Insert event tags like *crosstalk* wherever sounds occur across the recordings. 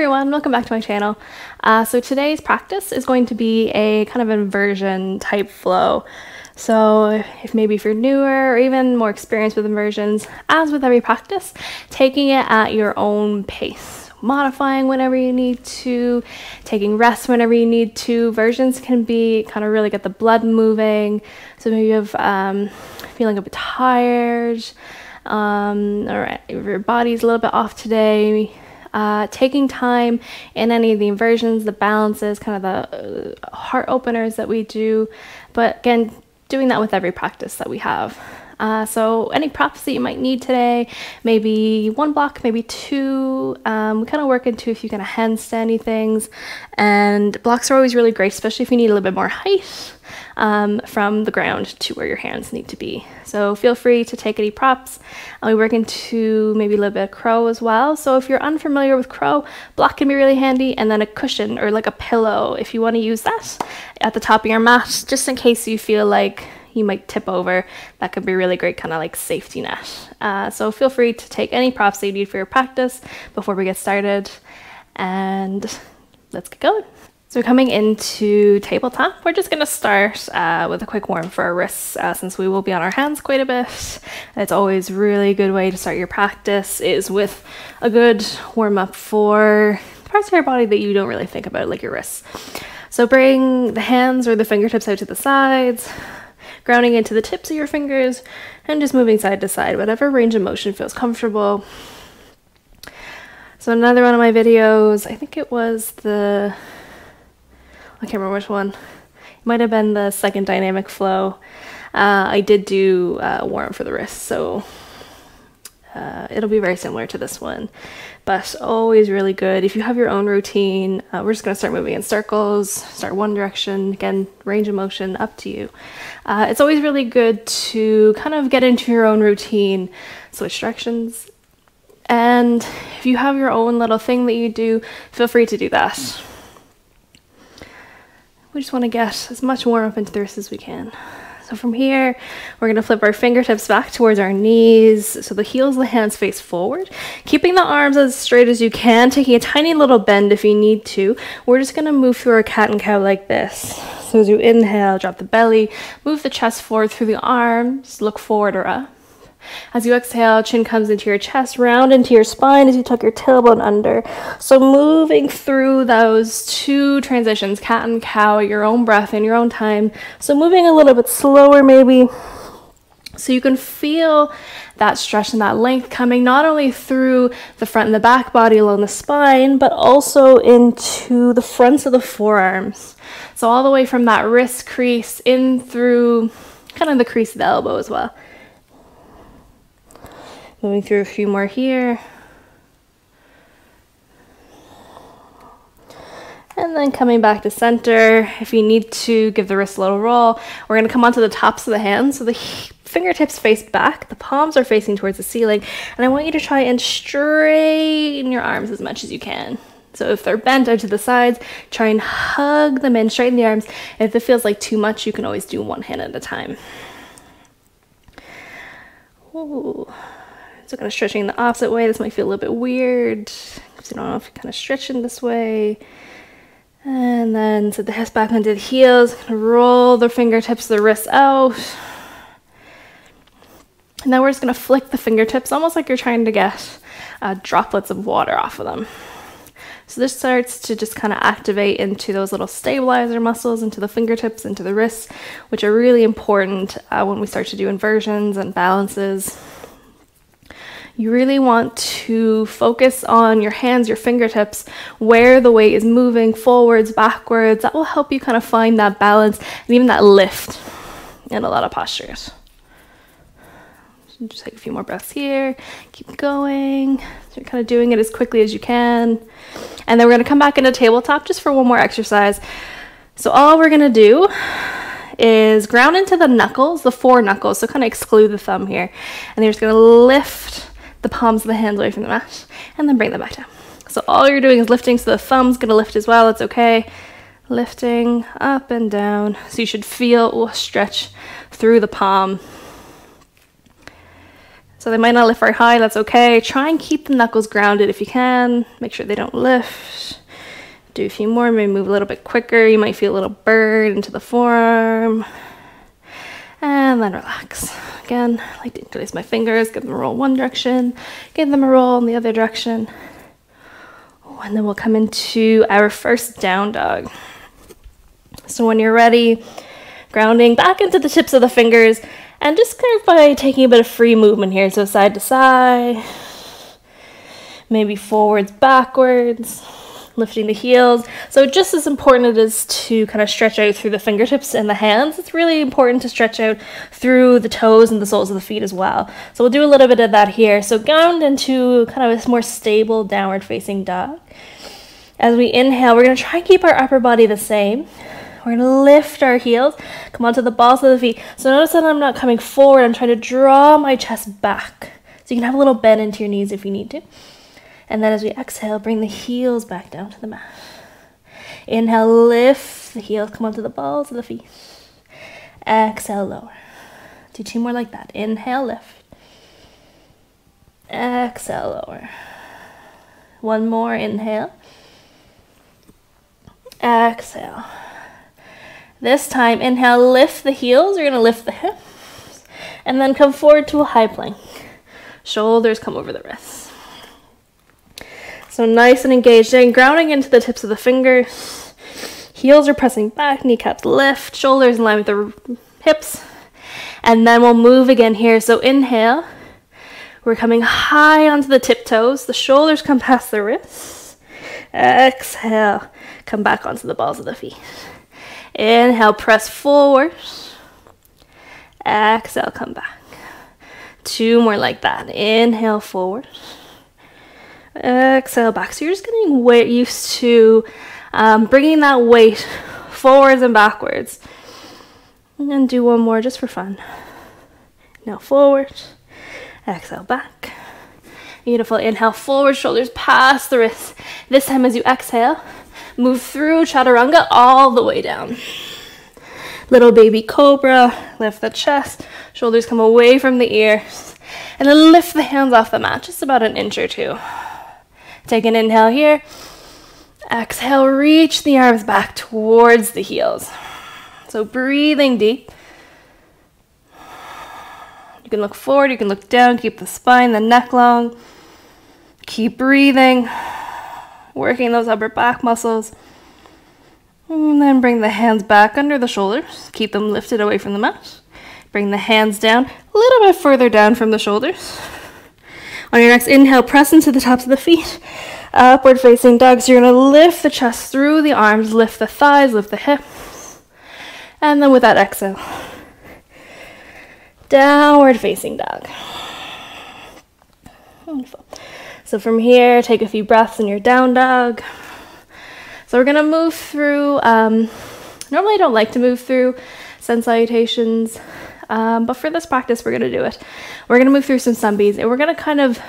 everyone, welcome back to my channel. Uh, so today's practice is going to be a kind of inversion type flow. So if maybe if you're newer or even more experienced with inversions, as with every practice, taking it at your own pace. Modifying whenever you need to, taking rest whenever you need to. Versions can be kind of really get the blood moving. So maybe you have um, feeling a bit tired, um, or your body's a little bit off today uh, taking time in any of the inversions, the balances, kind of the uh, heart openers that we do. But again, doing that with every practice that we have. Uh, so any props that you might need today, maybe one block, maybe two. Um, we kind of work into if you kind of handstandy things, and blocks are always really great, especially if you need a little bit more height um, from the ground to where your hands need to be. So feel free to take any props. And we work into maybe a little bit of crow as well. So if you're unfamiliar with crow, block can be really handy, and then a cushion or like a pillow if you want to use that at the top of your mat, just in case you feel like you might tip over. That could be really great, kind of like safety net. Uh, so feel free to take any props that you need for your practice before we get started. And let's get going. So coming into tabletop, we're just going to start uh, with a quick warm for our wrists uh, since we will be on our hands quite a bit. It's always really good way to start your practice is with a good warm up for parts of your body that you don't really think about like your wrists. So bring the hands or the fingertips out to the sides, grounding into the tips of your fingers and just moving side to side, whatever range of motion feels comfortable. So another one of my videos, I think it was the I can't remember which one. It might have been the second dynamic flow. Uh, I did do uh, warm for the wrist, so uh, it'll be very similar to this one, but always really good. If you have your own routine, uh, we're just going to start moving in circles, start one direction, again, range of motion, up to you. Uh, it's always really good to kind of get into your own routine, switch directions, and if you have your own little thing that you do, feel free to do that. We just want to get as much warm up into the wrist as we can. So from here, we're going to flip our fingertips back towards our knees. So the heels of the hands face forward. Keeping the arms as straight as you can, taking a tiny little bend if you need to. We're just going to move through our cat and cow like this. So as you inhale, drop the belly, move the chest forward through the arms, look forward or up. As you exhale, chin comes into your chest, round into your spine as you tuck your tailbone under. So moving through those two transitions, cat and cow, your own breath in your own time. So moving a little bit slower maybe. So you can feel that stretch and that length coming not only through the front and the back body along the spine, but also into the fronts of the forearms. So all the way from that wrist crease in through kind of the crease of the elbow as well. Moving through a few more here. And then coming back to center, if you need to give the wrist a little roll, we're going to come onto the tops of the hands. So the fingertips face back, the palms are facing towards the ceiling, and I want you to try and straighten your arms as much as you can. So if they're bent out to the sides, try and hug them in, straighten the arms. If it feels like too much, you can always do one hand at a time. Ooh. So kind of stretching the opposite way. This might feel a little bit weird because you don't know if you're kind of stretching this way. And then set the hips back onto the heels. Roll the fingertips, the wrists out. And then we're just going to flick the fingertips almost like you're trying to get uh, droplets of water off of them. So this starts to just kind of activate into those little stabilizer muscles, into the fingertips, into the wrists, which are really important uh, when we start to do inversions and balances. You really want to focus on your hands, your fingertips, where the weight is moving forwards, backwards. That will help you kind of find that balance and even that lift in a lot of postures. Just take a few more breaths here. Keep going. So you're kind of doing it as quickly as you can. And then we're going to come back into tabletop just for one more exercise. So all we're going to do is ground into the knuckles, the four knuckles. So kind of exclude the thumb here. And you're just going to lift the palms of the hands away from the mat and then bring them back down. So all you're doing is lifting, so the thumb's gonna lift as well, it's okay. Lifting up and down. So you should feel oh, stretch through the palm. So they might not lift very high, that's okay. Try and keep the knuckles grounded if you can. Make sure they don't lift. Do a few more, maybe move a little bit quicker. You might feel a little burn into the forearm. Um, and then relax. Again, I like to interlace my fingers, give them a roll one direction, give them a roll in the other direction. Oh, and then we'll come into our first down dog. So when you're ready, grounding back into the tips of the fingers and just kind of by taking a bit of free movement here. So side to side, maybe forwards, backwards, lifting the heels. So just as important it is to kind of stretch out through the fingertips and the hands, it's really important to stretch out through the toes and the soles of the feet as well. So we'll do a little bit of that here. So ground into kind of a more stable downward facing dog. As we inhale, we're going to try and keep our upper body the same. We're gonna lift our heels, come onto the balls of the feet. So notice that I'm not coming forward, I'm trying to draw my chest back. So you can have a little bend into your knees if you need to. And then as we exhale, bring the heels back down to the mat. Inhale, lift the heels, come onto the balls of the feet. Exhale, lower. Do two more like that. Inhale, lift. Exhale, lower. One more, inhale. Exhale. This time, inhale, lift the heels. You're going to lift the hips. And then come forward to a high plank. Shoulders come over the wrists. So nice and engaged. And grounding into the tips of the fingers. Heels are pressing back, kneecaps lift, shoulders in line with the hips. And then we'll move again here. So inhale. We're coming high onto the tiptoes. The shoulders come past the wrists. Exhale. Come back onto the balls of the feet. Inhale, press forward. Exhale, come back. Two more like that. Inhale, forward. Exhale, back. So you're just getting used to um, bringing that weight forwards and backwards. And do one more just for fun. Now forward. Exhale, back. Beautiful. Inhale, forward, shoulders past the wrists. This time as you exhale, Move through chaturanga all the way down. Little baby cobra, lift the chest, shoulders come away from the ears, and then lift the hands off the mat, just about an inch or two. Take an inhale here. Exhale, reach the arms back towards the heels. So breathing deep. You can look forward, you can look down, keep the spine, the neck long. Keep breathing working those upper back muscles. And then bring the hands back under the shoulders. Keep them lifted away from the mat. Bring the hands down a little bit further down from the shoulders. On your next inhale, press into the tops of the feet. Upward facing dog. So you're going to lift the chest through the arms, lift the thighs, lift the hips. And then with that exhale, downward facing dog. Wonderful. So from here, take a few breaths in your down dog. So we're gonna move through, um, normally I don't like to move through sun salutations, um, but for this practice, we're gonna do it. We're gonna move through some sun Bs and we're gonna kind of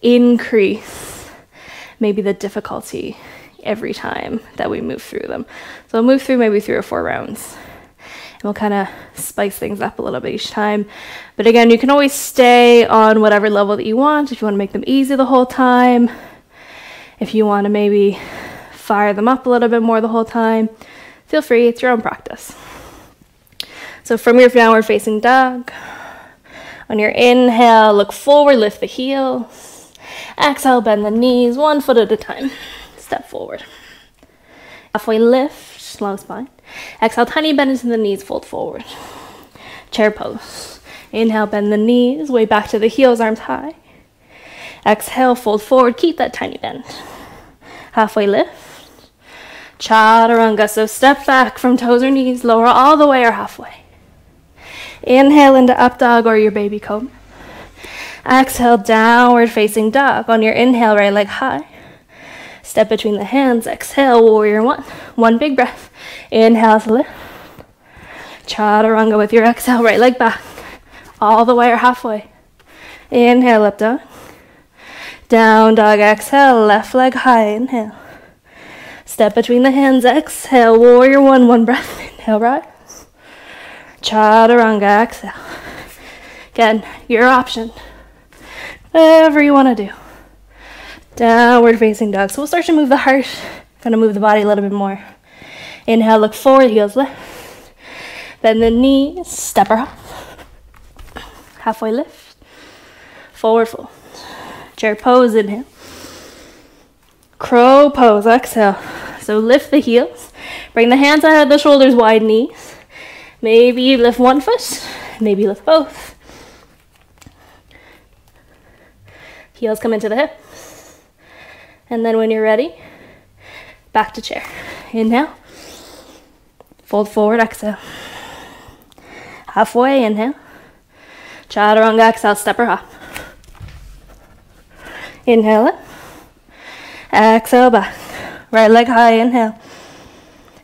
increase maybe the difficulty every time that we move through them. So we'll move through maybe three or four rounds and we'll kind of spice things up a little bit each time. But again, you can always stay on whatever level that you want. If you want to make them easy the whole time, if you want to maybe fire them up a little bit more the whole time, feel free, it's your own practice. So from your downward facing dog, on your inhale, look forward, lift the heels. Exhale, bend the knees one foot at a time. Step forward. Halfway lift, long spine. Exhale, tiny bend into the knees, fold forward. Chair pose. Inhale, bend the knees, way back to the heels, arms high. Exhale, fold forward, keep that tiny bend. Halfway lift. Chaturanga, so step back from toes or knees, lower all the way or halfway. Inhale into up dog or your baby cobra. Exhale, downward facing dog. On your inhale, right leg high. Step between the hands. Exhale, warrior one. One big breath. Inhale to lift. Chaturanga with your exhale, right leg back. All the way or halfway. Inhale, up dog. Down dog, exhale, left leg high, inhale. Step between the hands, exhale, warrior one, one breath. Inhale, rise. Chaturanga, exhale. Again, your option. Whatever you want to do. Downward facing dog. So we'll start to move the heart, kind of move the body a little bit more. Inhale, look forward, heels lift. Bend the knees, step her. Halfway lift. Forward fold. Chair pose, inhale. Crow pose, exhale. So lift the heels. Bring the hands out of the shoulders, wide knees. Maybe lift one foot, maybe lift both. Heels come into the hips. And then when you're ready, back to chair. Inhale. Fold forward, exhale. Halfway, inhale. Chaturanga, exhale, step or hop. Inhale it. Exhale back. Right leg high, inhale.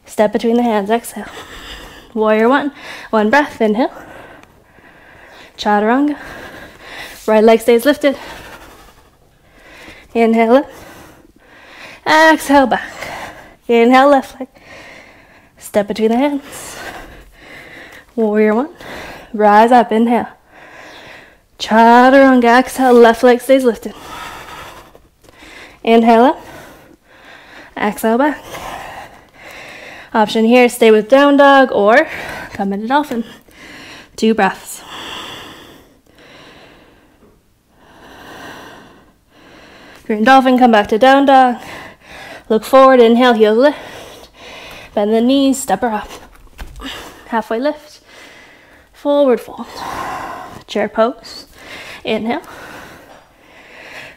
Step between the hands, exhale. Warrior one. One breath, inhale. Chaturanga. Right leg stays lifted. Inhale it. Exhale back. Inhale left leg. Step between the hands. Warrior one. Rise up, inhale. Chaturanga, exhale, left leg stays lifted. Inhale up. Exhale back. Option here, stay with down dog or come into dolphin. Two breaths. Green dolphin, come back to down dog. Look forward, inhale, heel lift. Bend the knees, step her up. Halfway lift. Forward fold. Chair pose. Inhale.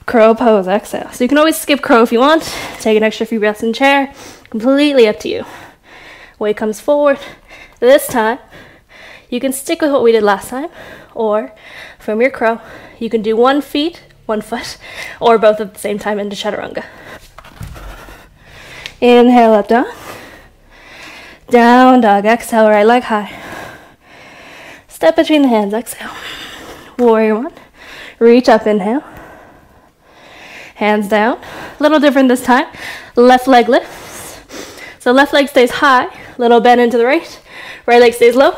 Crow pose, exhale. So you can always skip crow if you want. Take an extra few breaths in chair. Completely up to you. Weight comes forward. This time, you can stick with what we did last time, or from your crow, you can do one feet, one foot, or both at the same time into chaturanga. Inhale up dog. Down dog. Exhale, right leg high. Step between the hands, exhale. Warrior one. Reach up, inhale. Hands down. A little different this time. Left leg lifts. So left leg stays high. Little bend into the right. Right leg stays low.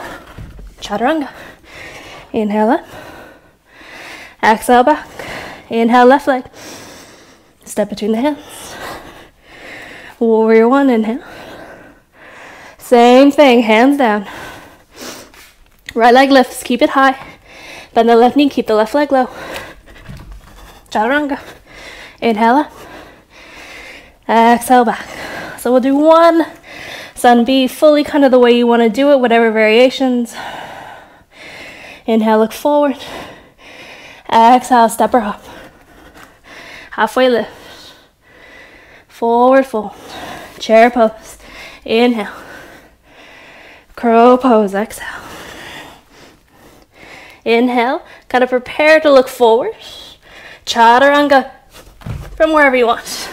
Chaturanga. Inhale up. Exhale back. Inhale left leg. Step between the hands. Warrior one, inhale. Same thing, hands down. Right leg lifts, keep it high. Bend the left knee, keep the left leg low. Chaturanga. Inhale up. Exhale back. So we'll do one sun B, fully kind of the way you want to do it, whatever variations. Inhale, look forward. Exhale, step her up. Halfway lift. Forward fold. Chair pose. Inhale. Crow pose. Exhale. Inhale. Kind of prepare to look forward. Chaturanga from wherever you want.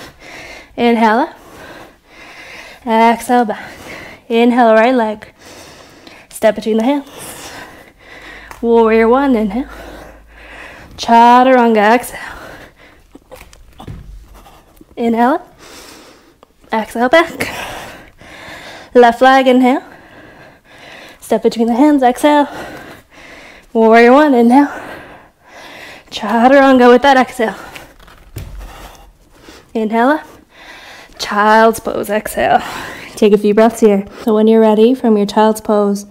Inhale. Exhale back. Inhale, right leg. Step between the hands. Warrior one, inhale. Chaturanga, exhale. Inhale. Exhale back. Left leg, inhale. Step between the hands, exhale. Warrior one, inhale. Chaturanga with that exhale. Inhale. Child's pose, exhale. Take a few breaths here. So when you're ready from your child's pose,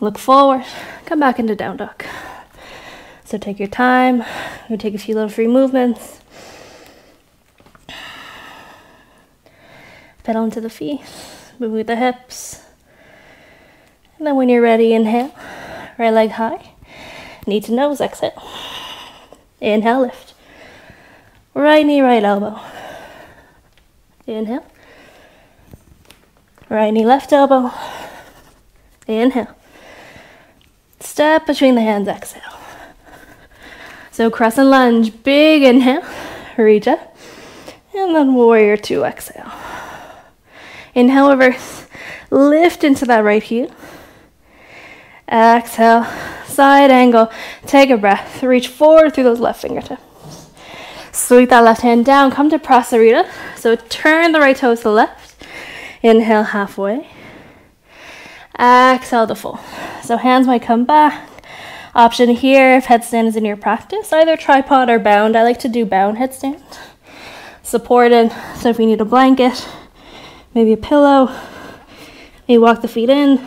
look forward, come back into down dog. So take your time, we take a few little free movements. Pedal into the feet, move with the hips. And then when you're ready, inhale, right leg high, knee to nose, exhale. Inhale, lift. Right knee, right elbow. Inhale. Right knee, left elbow. Inhale. Step between the hands, exhale. So crescent lunge, big inhale, reach up. And then warrior two, exhale. Inhale, reverse. Lift into that right heel. Exhale, side angle. Take a breath. Reach forward through those left fingertips. Sweep that left hand down. Come to Prasarita. So turn the right toes to the left. Inhale halfway. Exhale to full. So hands might come back. Option here, if headstand is in your practice, either tripod or bound. I like to do bound headstand. Supported, so if you need a blanket, maybe a pillow, you walk the feet in,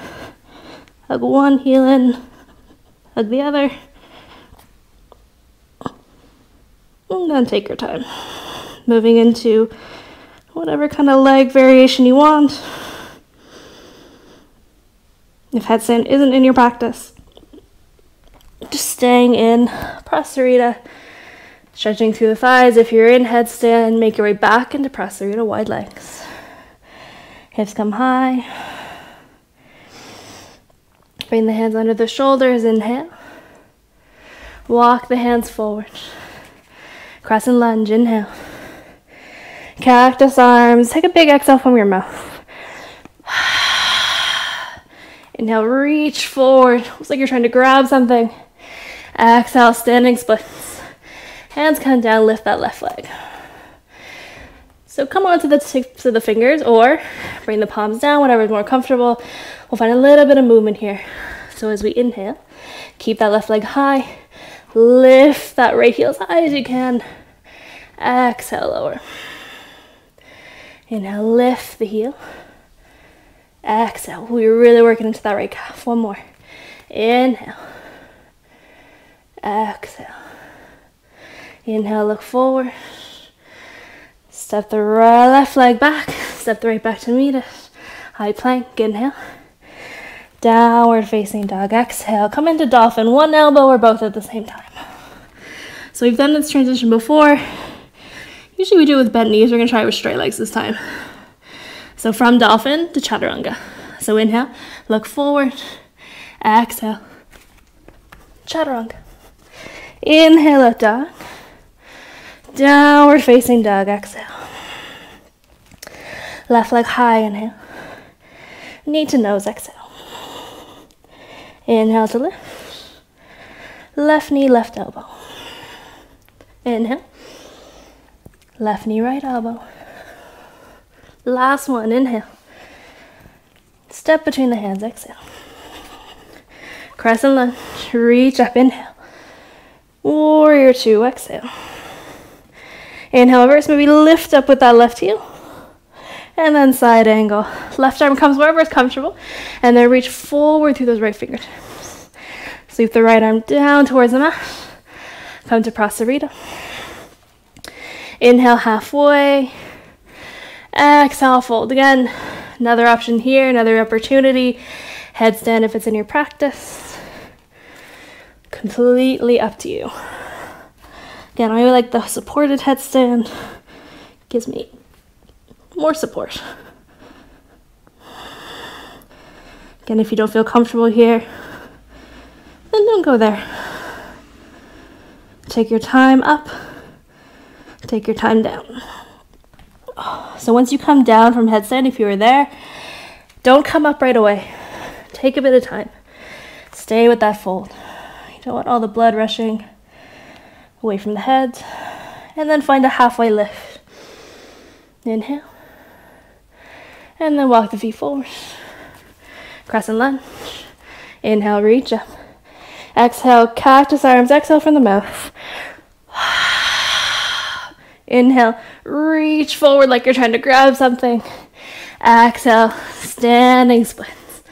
hug one, heel in, hug the other. And then take your time. Moving into whatever kind of leg variation you want. If headstand isn't in your practice, just staying in Prasarita, stretching through the thighs. If you're in headstand, make your way back into Prasarita, wide legs. Hips come high. Bring the hands under the shoulders, inhale. Walk the hands forward. Crescent lunge, inhale. Cactus arms, take a big exhale from your mouth. *sighs* Inhale, reach forward. Looks like you're trying to grab something. Exhale, standing splits. Hands come down, lift that left leg. So come onto the tips of the fingers or bring the palms down, whatever is more comfortable. We'll find a little bit of movement here. So as we inhale, keep that left leg high. Lift that right heel as high as you can. Exhale, lower. Inhale, lift the heel. Exhale. We're really working into that right calf. One more. Inhale. Exhale. Inhale, look forward. Step the right left leg back. Step the right back to meet it. High plank. Inhale. Downward facing dog. Exhale. Come into dolphin. One elbow or both at the same time. So we've done this transition before. Usually we do it with bent knees. We're going to try it with straight legs this time. So from dolphin to chaturanga. So inhale, look forward, exhale, chaturanga. Inhale up dog, downward facing dog, exhale. Left leg high, inhale. Knee to nose, exhale. Inhale to lift. Left knee, left elbow. Inhale. Left knee, right elbow. Last one, inhale. Step between the hands, exhale. Crescent lunge, reach up, inhale. Warrior two, exhale. Inhale, reverse, maybe lift up with that left heel. And then side angle. Left arm comes wherever it's comfortable. And then reach forward through those right fingertips. Sweep the right arm down towards the mat. Come to Prasarita. Inhale halfway. Exhale, fold again. Another option here, another opportunity. Headstand if it's in your practice. Completely up to you. Again, I like the supported headstand. Gives me more support. Again, if you don't feel comfortable here, then don't go there. Take your time up Take your time down. So once you come down from headstand, if you were there, don't come up right away. Take a bit of time. Stay with that fold. You don't want all the blood rushing away from the head. And then find a halfway lift. Inhale. And then walk the feet forward. Crescent lunge. Inhale, reach up. Exhale, cactus arms. Exhale from the mouth. Inhale, reach forward like you're trying to grab something. Exhale, standing splits.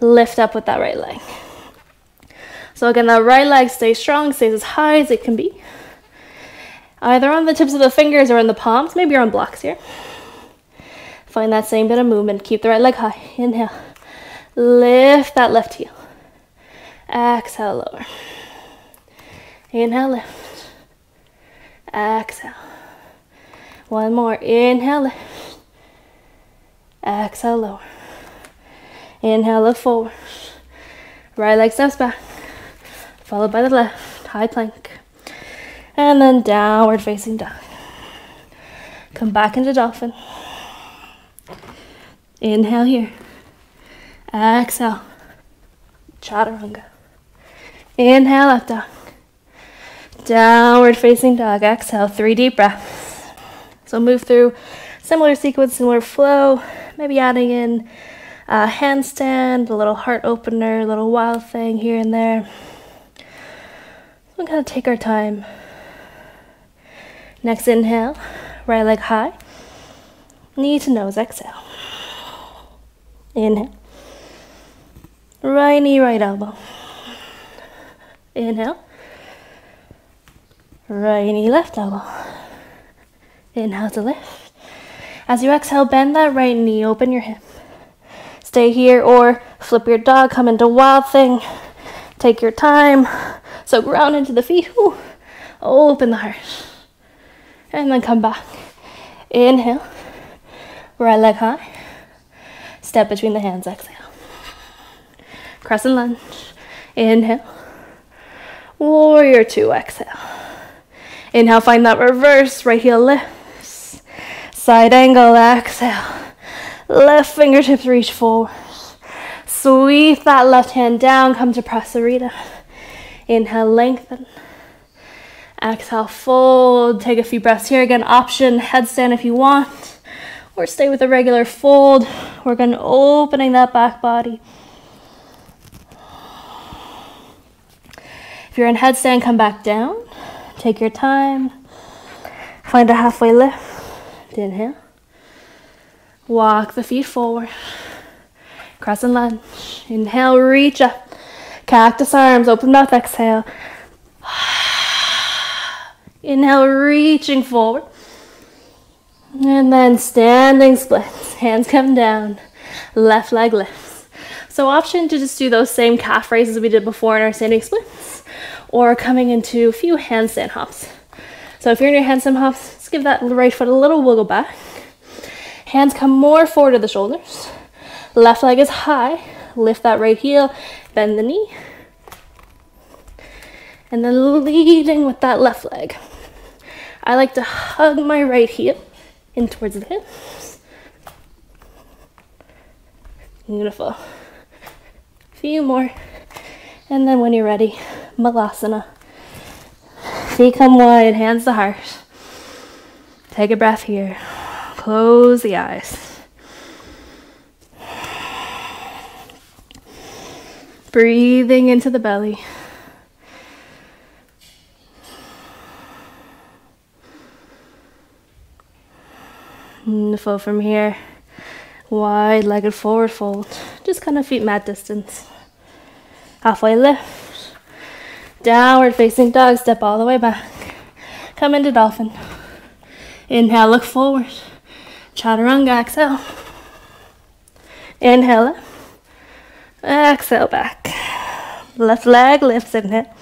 Lift up with that right leg. So again, that right leg stays strong, stays as high as it can be. Either on the tips of the fingers or in the palms. Maybe you're on blocks here. Find that same bit of movement. Keep the right leg high. Inhale. Lift that left heel. Exhale, lower. Inhale, lift. Exhale. One more. Inhale. Exhale, lower. Inhale, look forward. Right leg steps back. Followed by the left. High plank. And then downward facing dog. Come back into dolphin. Inhale here. Exhale. Chaturanga. Inhale, up dog. Downward facing dog. Exhale. Three deep breaths. So move through similar sequence, similar flow, maybe adding in a handstand, a little heart opener, a little wild thing here and there. We're gonna take our time. Next inhale, right leg high. Knee to nose, exhale. Inhale. Right knee, right elbow. Inhale. Right knee, left elbow. Inhale to lift. As you exhale, bend that right knee, open your hip. Stay here or flip your dog, come into wild thing. Take your time. So ground into the feet. Ooh. Open the heart. And then come back. Inhale. Right leg high. Step between the hands, exhale. Crescent lunge. Inhale. Warrior two, exhale. Inhale, find that reverse. Right heel lifts. Side angle, exhale. Left fingertips reach forward. Sweep that left hand down, come to Prasarita. Inhale, lengthen. Exhale, fold. Take a few breaths here. Again, option headstand if you want, or stay with a regular fold. We're going to opening that back body. If you're in headstand, come back down. Take your time. Find a halfway lift. Inhale. Walk the feet forward. Crescent lunge. Inhale, reach up. Cactus arms, open mouth, exhale. Inhale, reaching forward. And then standing splits. Hands come down. Left leg lifts. So option to just do those same calf raises we did before in our standing splits or coming into a few handstand hops. So if you're in your handstand hops, just give that right foot a little wiggle back. Hands come more forward to the shoulders. Left leg is high. Lift that right heel, bend the knee. And then leading with that left leg. I like to hug my right heel in towards the hips. Beautiful. Few more. And then when you're ready, Malasana. Come wide, hands to heart. Take a breath here. Close the eyes. Breathing into the belly. Wonderful from here. Wide legged forward fold. Just kind of feet mat distance. Halfway lift. Downward facing dog. Step all the way back. Come into dolphin. Inhale, look forward. Chaturanga, exhale. Inhale. Exhale back. Left leg lifts, inhale.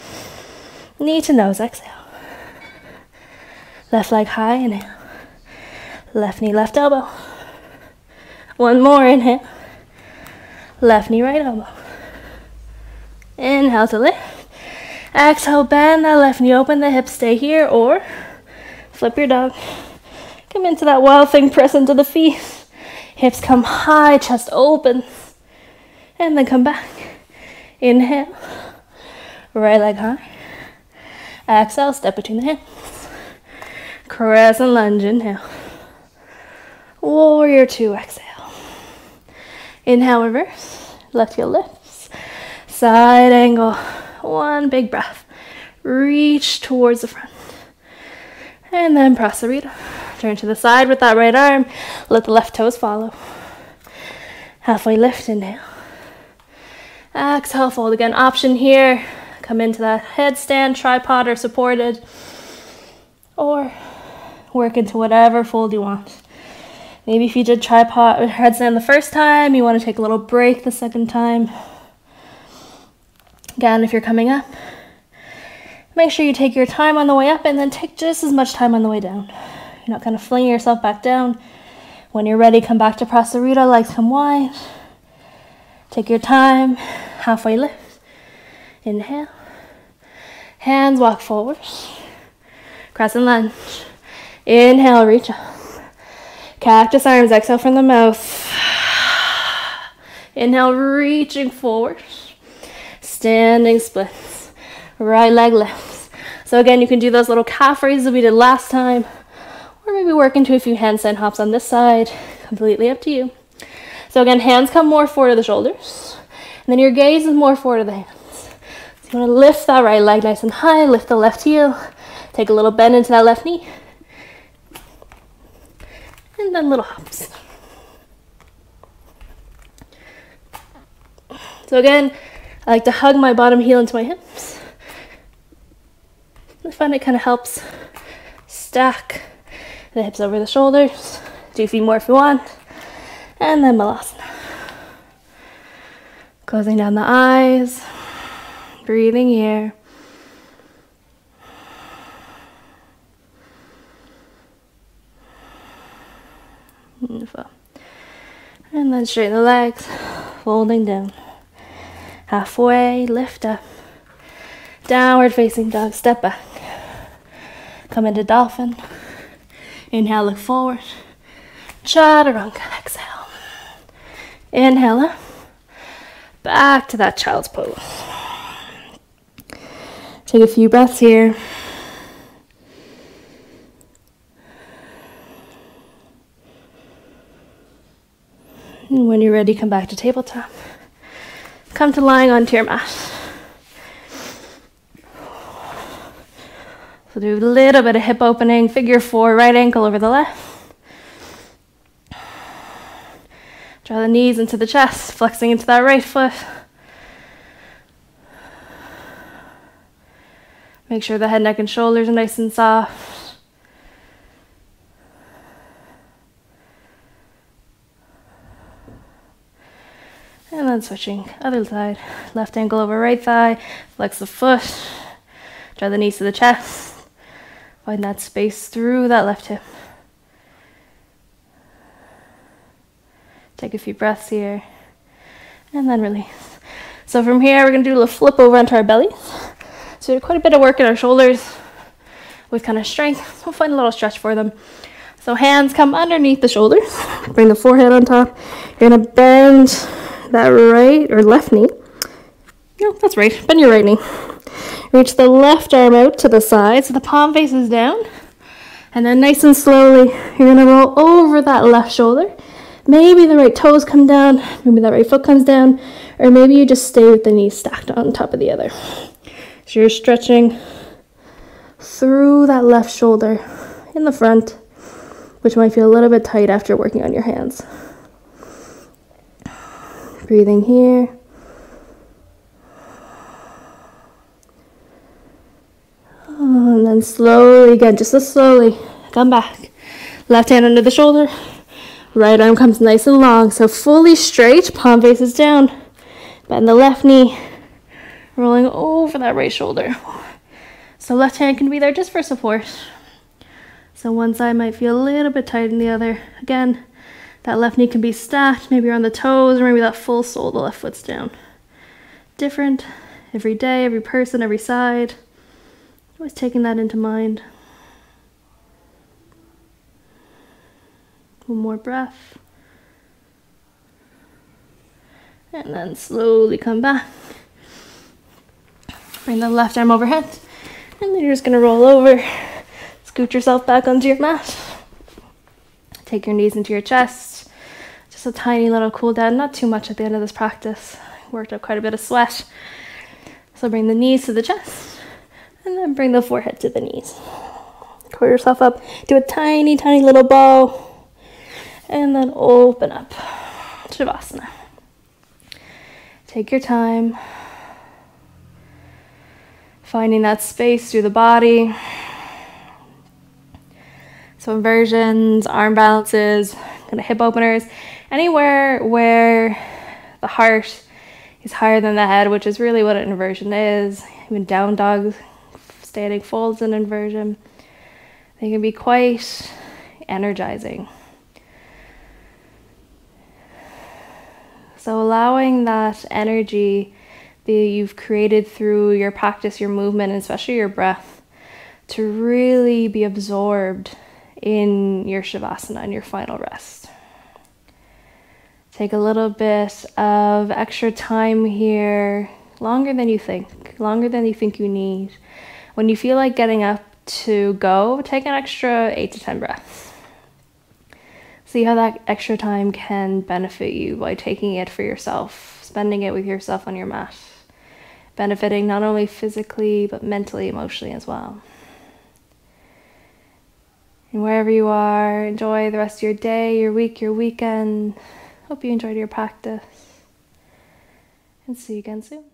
Knee to nose, exhale. Left leg high, inhale. Left knee, left elbow. One more, inhale. Left knee, right elbow. Inhale to lift. Exhale, bend that left knee, open the hips, stay here, or flip your dog. Come into that wild thing, press into the feet. Hips come high, chest opens. And then come back. Inhale. Right leg high. Exhale, step between the hands. Crescent lunge, inhale. Warrior two, exhale. Inhale, reverse. Left heel lift. Side angle. One big breath. Reach towards the front. And then press Prasarita. Turn to the side with that right arm. Let the left toes follow. Halfway lift, inhale. Exhale, fold again. Option here. Come into that headstand, tripod, or supported. Or work into whatever fold you want. Maybe if you did tripod headstand the first time, you want to take a little break the second time. Again, if you're coming up, make sure you take your time on the way up and then take just as much time on the way down. You're not kind of flinging yourself back down. When you're ready, come back to Prasarita, legs come wide. Take your time, halfway lift. Inhale. Hands walk forward. Crescent lunge. Inhale, reach up. Cactus arms, exhale from the mouth. Inhale, reaching forward standing splits, right leg lifts. So again, you can do those little calf raises we did last time, or maybe work into a few handstand hops on this side, completely up to you. So again, hands come more forward to the shoulders, and then your gaze is more forward to the hands. So You want to lift that right leg nice and high, lift the left heel, take a little bend into that left knee, and then little hops. So again, I like to hug my bottom heel into my hips. I find it kind of helps stack the hips over the shoulders. Do a few more if you want. And then Malasana. Closing down the eyes, breathing here. Beautiful. And then straighten the legs, folding down. Halfway, lift up. Downward facing dog, step back. Come into dolphin. Inhale, look forward. Chaturanga, exhale. Inhale. Back to that child's pose. Take a few breaths here. And when you're ready, come back to tabletop. Come to lying onto your mat. So do a little bit of hip opening, figure four, right ankle over the left. Draw the knees into the chest, flexing into that right foot. Make sure the head, neck, and shoulders are nice and soft. And switching other side. Left ankle over right thigh, flex the foot, draw the knees to the chest. Find that space through that left hip. Take a few breaths here and then release. So from here, we're going to do a little flip over onto our bellies. So quite a bit of work in our shoulders with kind of strength. We'll find a little stretch for them. So hands come underneath the shoulders. Bring the forehead on top. You're to bend that right or left knee. No, that's right. Bend your right knee. Reach the left arm out to the side so the palm faces down. And then nice and slowly, you're to roll over that left shoulder. Maybe the right toes come down, maybe that right foot comes down, or maybe you just stay with the knees stacked on top of the other. So you're stretching through that left shoulder in the front, which might feel a little bit tight after working on your hands. Breathing here. Oh, and then slowly, again, just as slowly, come back. Left hand under the shoulder, right arm comes nice and long. So fully straight, palm faces down. Bend the left knee, rolling over that right shoulder. So left hand can be there just for support. So one side might feel a little bit tight than the other. Again, that left knee can be stacked, maybe on the toes, or maybe that full sole, the left foot's down. Different every day, every person, every side. Always taking that into mind. One more breath. And then slowly come back. Bring the left arm overhead. And then you're just going to roll over. Scoot yourself back onto your mat. Take your knees into your chest. Just a tiny little cool down, not too much at the end of this practice. Worked up quite a bit of sweat. So bring the knees to the chest. And then bring the forehead to the knees. Curl yourself up. Do a tiny, tiny little bow. And then open up. Shavasana. Take your time. Finding that space through the body. So inversions, arm balances, kind of hip openers, anywhere where the heart is higher than the head, which is really what an inversion is. Even down dogs standing folds and inversion. They can be quite energizing. So, allowing that energy that you've created through your practice, your movement, and especially your breath, to really be absorbed in your Shavasana and your final rest. Take a little bit of extra time here, longer than you think, longer than you think you need. When you feel like getting up to go, take an extra eight to 10 breaths. See how that extra time can benefit you by taking it for yourself, spending it with yourself on your mat, benefiting not only physically, but mentally, emotionally as well. And wherever you are, enjoy the rest of your day, your week, your weekend. Hope you enjoyed your practice and see you again soon.